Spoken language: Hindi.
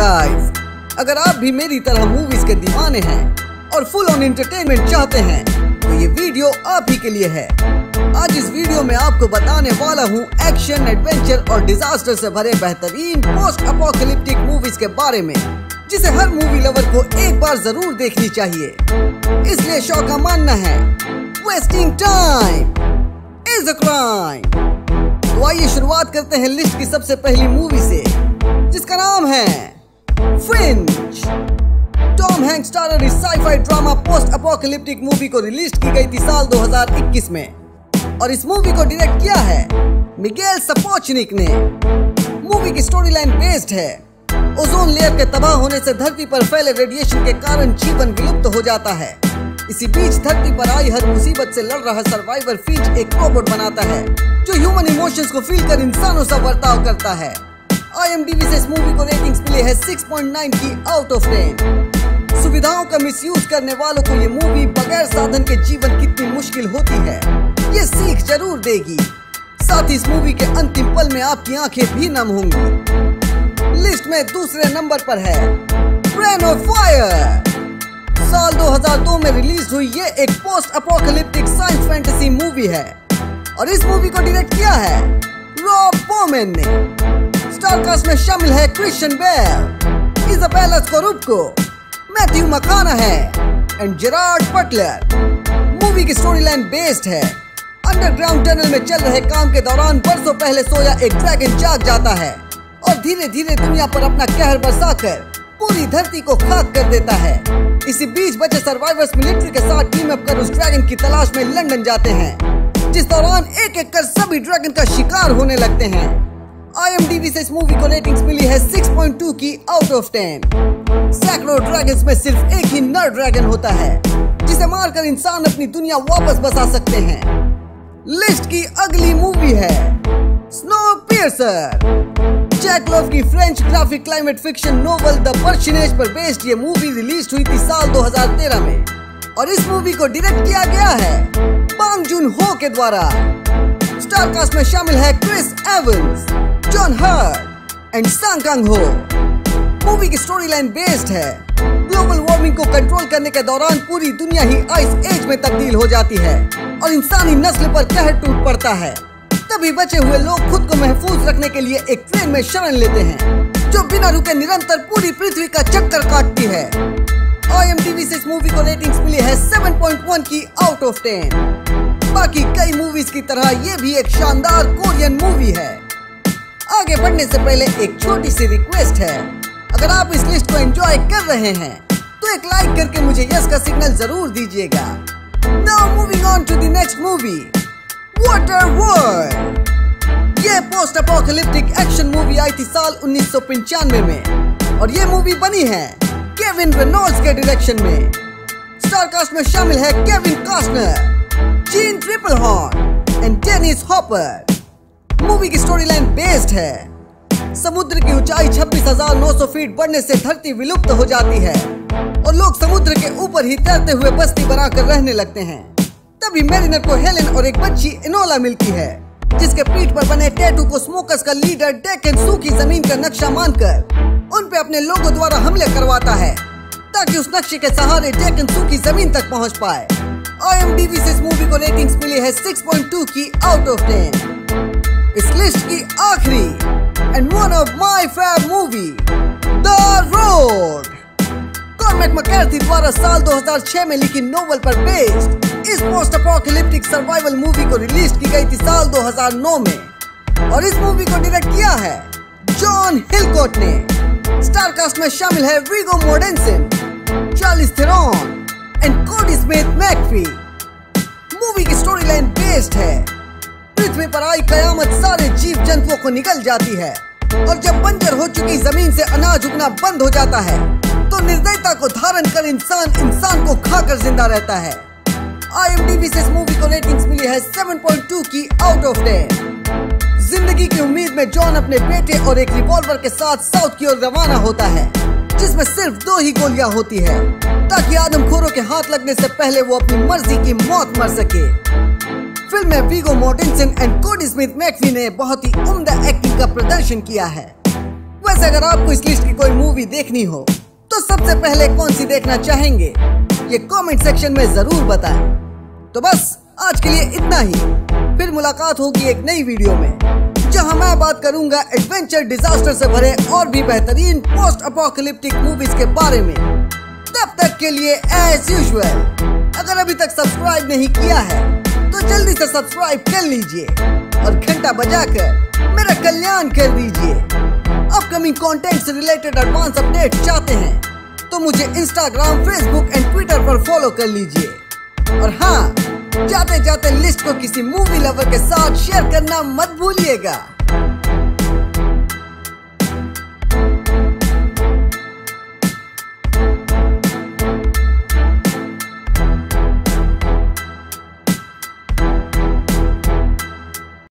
गाइस अगर आप भी मेरी तरह मूवीज़ के दीवाने हैं और फुल ऑन एंटरटेनमेंट चाहते हैं तो ये वीडियो आप ही के लिए है। आज इस वीडियो में आपको बताने वाला हूँ एक्शन एडवेंचर और डिजास्टर से भरे बेहतरीन पोस्ट अपोकलिप्टिक मूवीज़ के बारे में, जिसे हर मूवी लवर को एक बार ज़रूर देखनी चाहिए। इसलिए शो का मानना है wasting time is a crime तो आइए शुरुआत करते हैं लिस्ट की सबसे पहली मूवी से, जिसका नाम है फ्रिंज टॉम हैंक स्टारर इस sci fi drama post apocalyptic movie को रिलीज़ की गई थी साल 2021 में। और इस मूवी को डायरेक्ट किया है मिगेल सपोचनिक ने। मूवी की स्टोरी लाइन बेस्ड है। ओजोन लेयर के तबाह होने से धरती पर फैले रेडिएशन के कारण जीवन विलुप्त हो जाता है। इसी बीच धरती पर आई हर मुसीबत से लड़ रहा सर्वाइवर फीच एक रोबोट बनाता है, जो ह्यूमन इमोशंस को फील कर इंसानों सा बर्ताव करता है। IMDb से इस मूवी को रेटिंग्स मिली है 6.9 की आउट ऑफ़ 10 सुविधाओं का मिसयूज करने वालों को ये मूवी बगैर साधन के जीवन कितनी मुश्किल होती है? ये सीख ज़रूर देगी। साथ ही इस मूवी के अंतिम पल में आपकी आँखें भी नम होंगी। लिस्ट में दूसरे नंबर पर है ब्रेन ऑफ़ फायर साल 2002 में रिलीज़ हुई ये एक post apocalyptic science fantasy movie है। और इस मूवी को डायरेक्ट किया है रॉब बोमेन ने। स्टार कास्ट में शामिल है Christian Bale Izabella Scorupco Matthew McConaughey है एंड जेरार्ड बटलर मूवी की स्टोरी लाइन बेस्ड है। अंडरग्राउंड टनल में चल रहे काम के दौरान बरसों पहले सोया एक ड्रैगन जाग जाता है और धीरे धीरे दुनिया पर अपना कहर बरसाकर पूरी धरती को खाक कर देता है। इसी बीच बचे सर्वाइवर्स मिलिट्री के साथ टीम अप कर उस ड्रैगन की तलाश में लंदन जाते हैं, जिस दौरान एक एक कर सभी ड्रैगन का शिकार होने लगते हैं। IMDb से इस मूवी को रेटिंग्स मिली है 6.2 की आउट ऑफ़ 10 सैकड़ों ड्रैगन्स में सिर्फ़ एक ही नर ड्रैगन होता है, जिसे मारकर इंसान अपनी दुनिया वापस बसा सकते हैं। लिस्ट की अगली मूवी है स्नो पियर्सर जैक लव की French graphic climate fiction novel the Perceneige पर बेस्ड ये मूवी रिलीज़ हुई थी साल 2013 में। और इस मूवी को डायरेक्ट किया गया है बांग जून हो के द्वारा। स्टार कास्ट में शामिल है Chris Evans John Hurt and Song Kang Ho movie की स्टोरी लाइन बेस्ड है। ग्लोबल वार्मिंग को कंट्रोल करने के दौरान पूरी दुनिया ही आइस एज में तब्दील हो जाती है और इंसानी नस्ल पर कहर टूट पड़ता है। तभी बचे हुए लोग खुद को महफूज रखने के लिए एक ट्रेन में शरण लेते हैं, जो बिना रुके निरंतर पूरी पृथ्वी का चक्कर काटती है। IMDb से इस मूवी को रेटिंग्स मिली है 7.1 की आउट ऑफ़ 10 बाकी कई मूवीज़ की तरह ये भी एक शानदार कोरियन मूवी है। आगे बढ़ने से पहले एक छोटी सी रिक्वेस्ट है। अगर आप इस लिस्ट को एंजॉय कर रहे हैं तो एक लाइक करके मुझे यस का सिग्नल ज़रूर दीजिएगा। Now moving on to the next movie Waterworld ये पोस्ट अपोकलिप्टिक एक्शन मूवी आई थी साल उन्नीस सौ पंचानवे में, और ये मूवी बनी है केविन रेनॉल्ड्स के डायरेक्शन में। स्टार कास्ट में शामिल है Kevin Costner Jeanne Tripplehorn and Dennis Hopper movie की स्टोरी लाइन बेस्ड है। समुद्र की ऊंचाई 26,900 फीट बढ़ने से धरती विलुप्त हो जाती है और लोग समुद्र के ऊपर ही तैरते हुए बस्ती बनाकर रहने लगते हैं। तभी मेरिनर को हेलेन और एक बच्ची इनोला मिलती है जिसके पीठ पर बने टैटू को स्मोकर्स का लीडर डेकन सू की ज़मीन का नक्शा मानकर उन पे अपने लोगों द्वारा हमले करवाता है ताकि उस नक्शे के सहारे डेकन सू की ज़मीन तक पहुँच पाए। IMDb से इस मूवी को रेटिंग्स मिली है 6.2 की आउट ऑफ़ 10 इस लिस्ट की आखिरी and one of my favourite movie the Road Cormac McCarthy द्वारा साल 2006 में लिखी नोवेल पर बेस्ड इस पोस्ट अपोकलिप्टिक सर्वाइवल मूवी को रिलीज़ की गई थी साल 2009 में। और इस मूवी को डायरेक्ट किया है जॉन हिलकोट ने। स्टार कास्ट में शामिल है Viggo Mortensen Charlize Theron and Kodi Smit McPhee movie की स्टोरी लाइन बेस्ड है। पृथ्वी पर आई कयामत, सारे जीव जंतुओं को निकल जाती है। और जब बंजर हो चुकी ज़मीन से अनाज उगना बंद हो जाता है तो निर्दयता को धारण कर इंसान इंसान को खाकर ज़िंदा रहता है। IMDb से इस मूवी को रेटिंग्स मिली है 7.2 की आउट ऑफ़ 10 ज़िंदगी की उम्मीद में जॉन अपने बेटे और एक रिवॉल्वर के साथ साउथ की ओर रवाना होता है, जिसमें सिर्फ़ दो ही गोलियाँ होती है, ताकि आदमखोरों के हाथ लगने से पहले वो अपनी मर्ज़ी की मौत मर सके। फ़िल्म में Viggo Mortensen and Kodi Smit McPhee ने बहुत ही उम्दा एक्टिंग का प्रदर्शन किया है। वैसे अगर आपको इस लिस्ट की कोई मूवी देखनी हो तो सबसे पहले कौन सी देखना चाहेंगे? ये कमेंट सेक्शन में ज़रूर बताएँ। तो बस, आज के लिए इतना ही। फिर मुलाकात होगी एक नई वीडियो में, जहाँ मैं बात करूँगा एडवेंचर डिजास्टर से भरे और भी बेहतरीन पोस्ट अपोकलिप्टिक मूवीज़ के बारे में। तब तक के लिए एज यूजुअल अगर अभी तक सब्सक्राइब नहीं किया है तो जल्दी से सब्सक्राइब कर लीजिए और घंटा बजाकर मेरा कल्याण कर दीजिए। अपकमिंग कंटेंट से रिलेटेड एडवांस अपडेट चाहते हैं तो मुझे इंस्टाग्राम फेसबुक एंड ट्विटर पर फॉलो कर लीजिए। और हाँ जाते जाते लिस्ट को किसी मूवी लवर के साथ शेयर करना मत भूलिएगा।